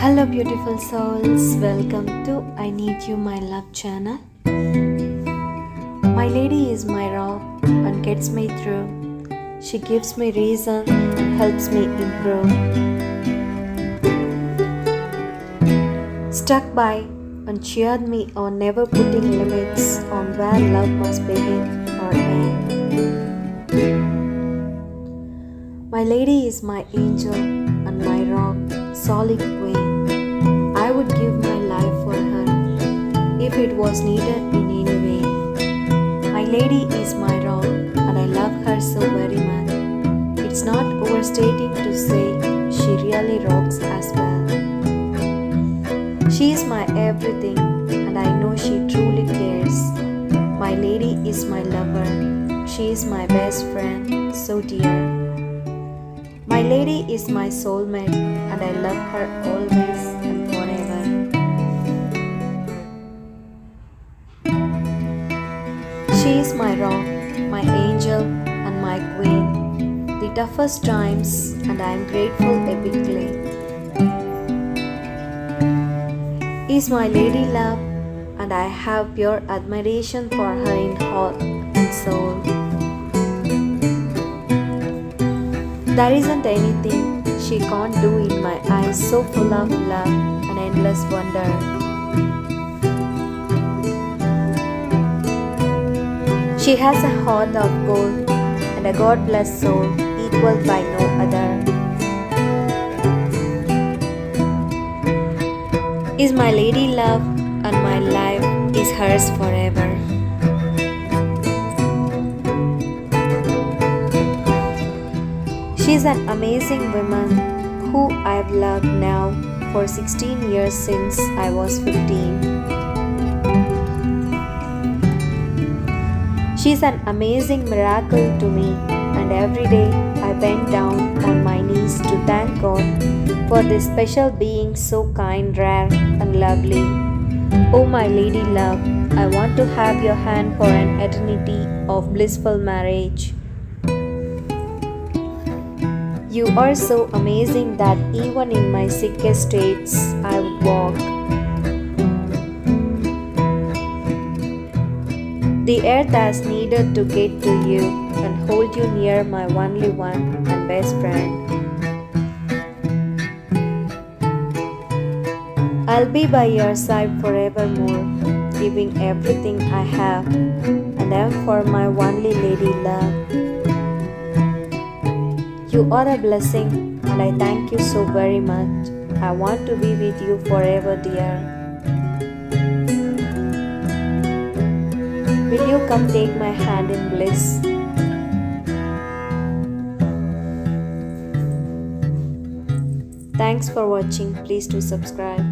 Hello, beautiful souls. Welcome to I Need You, My Love channel. My lady is my rock and gets me through. She gives me reason helps me improve. Stuck by and cheered me on never putting limits on where love must begin or end. My lady is my angel and my rock, solid way. I would give my life for her if it was needed in any way. My lady is my rock and I love her so very much. It's not overstating to say she really rocks as well. She is my everything and I know she truly cares. My lady is my lover. She is my best friend, so dear. My lady is my soulmate and I love her always and forever. She is my rock, my angel, and my queen. The toughest times, and I am grateful epically. Is my lady love, and I have pure admiration for her in heart and soul. There isn't anything she can't do in my eyes, so full of love and endless wonder. She has a heart of gold and a God blessed soul equal by no other. Is my lady love and my life is hers forever. She is an amazing woman who I've loved now for 16 years since I was 15. She's an amazing miracle to me, and every day I bend down on my knees to thank God for this special being so kind, rare, and lovely. Oh, my lady love, I want to have your hand for an eternity of blissful marriage. You are so amazing that even in my sickest states I walk. The earth has needed to get to you and hold you near my only one and best friend. I'll be by your side forevermore, giving everything I have, and am for my only lady love. You are a blessing, and I thank you so very much. I want to be with you forever, dear. Will you come take my hand in bliss? Thanks for watching. Please do subscribe.